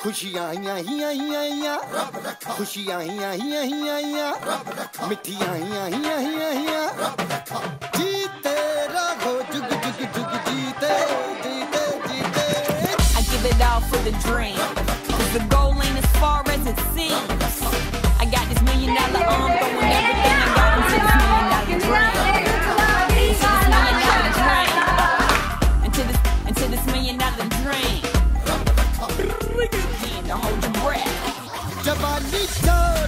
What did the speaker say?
खुशियाँ खुशियाँ मिठियाँ जुग जुग जुग जीते जीते जीते I give it all for the dream the goal ain't as far as it seems nobody knows.